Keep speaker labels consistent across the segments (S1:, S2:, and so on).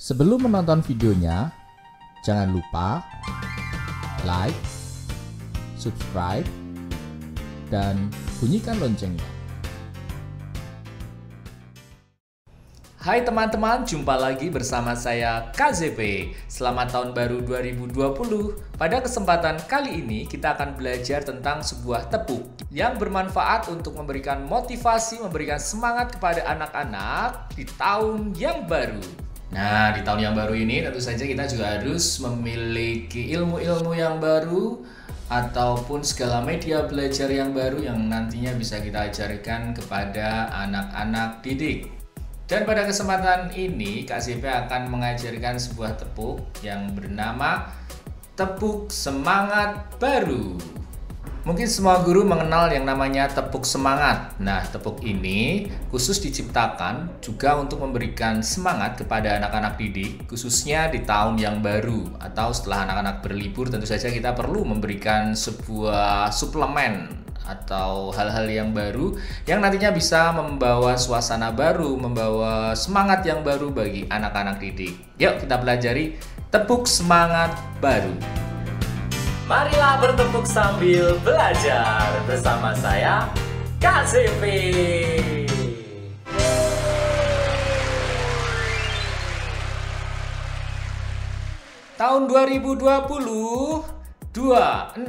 S1: Sebelum menonton videonya, jangan lupa like, subscribe, dan bunyikan loncengnya.
S2: Hai teman-teman, jumpa lagi bersama saya KZP. Selamat tahun baru 2020. Pada kesempatan kali ini kita akan belajar tentang sebuah tepuk yang bermanfaat untuk memberikan motivasi, memberikan semangat kepada anak-anak di tahun yang baru. Nah, di tahun yang baru ini tentu saja kita juga harus memiliki ilmu-ilmu yang baru ataupun segala media belajar yang baru yang nantinya bisa kita ajarkan kepada anak-anak didik. Dan pada kesempatan ini, ZP akan mengajarkan sebuah tepuk yang bernama Tepuk Semangat Baru. Mungkin semua guru mengenal yang namanya tepuk semangat. Nah, tepuk ini khusus diciptakan juga untuk memberikan semangat kepada anak-anak didik, khususnya di tahun yang baru atau setelah anak-anak berlibur. Tentu saja kita perlu memberikan sebuah suplemen atau hal-hal yang baru yang nantinya bisa membawa suasana baru, membawa semangat yang baru bagi anak-anak didik. Yuk kita pelajari tepuk semangat baru. Marilah bertepuk sambil belajar bersama saya KZP. Tahun 2020 2020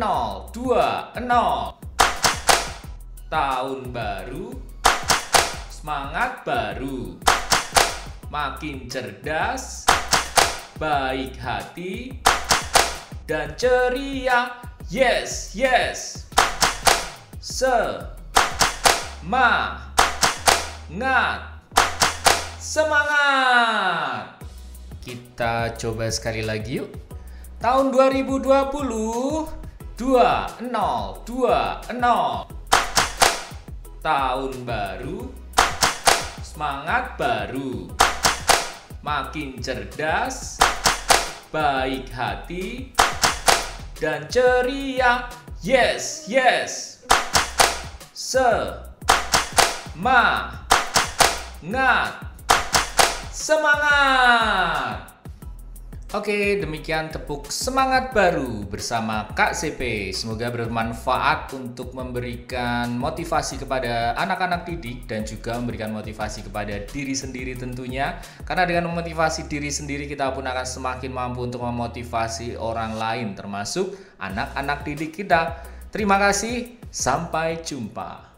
S2: tahun baru, semangat baru, makin cerdas, baik hati, dan ceria. Yes, yes. Semangat. Semangat. Kita coba sekali lagi yuk. Tahun 2020 2020 tahun baru, semangat baru, makin cerdas, baik hati, dan ceria. Yes, yes. Semangat. Semangat. Oke, demikian tepuk semangat baru bersama Kak CP. Semoga bermanfaat untuk memberikan motivasi kepada anak-anak didik dan juga memberikan motivasi kepada diri sendiri tentunya. Karena dengan memotivasi diri sendiri kita pun akan semakin mampu untuk memotivasi orang lain termasuk anak-anak didik kita. Terima kasih, sampai jumpa.